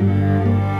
Música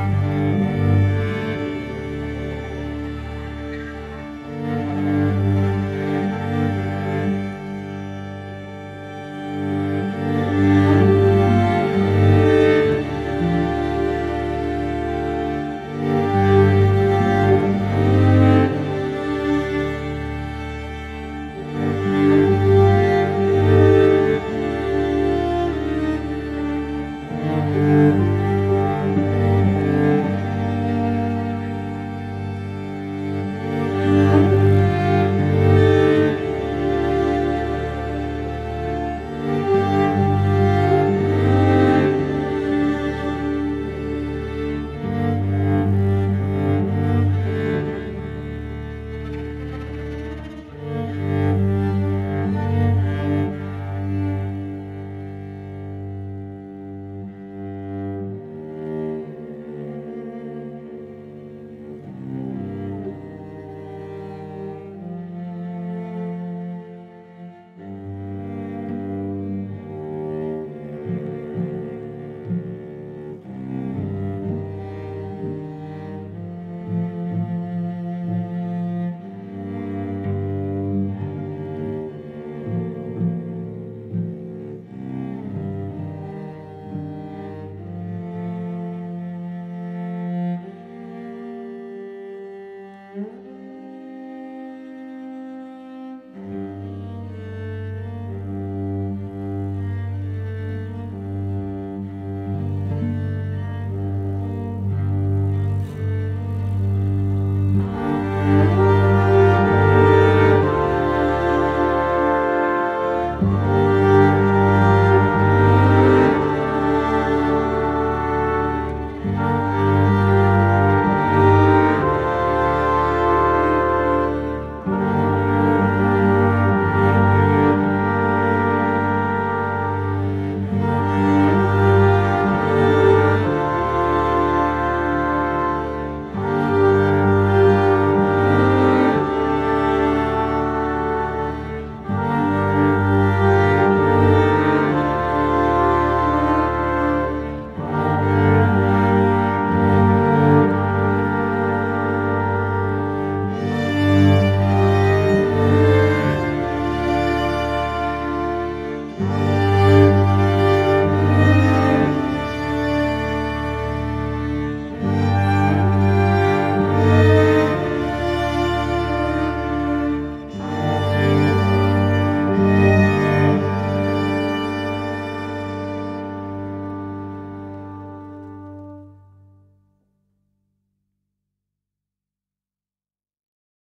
Música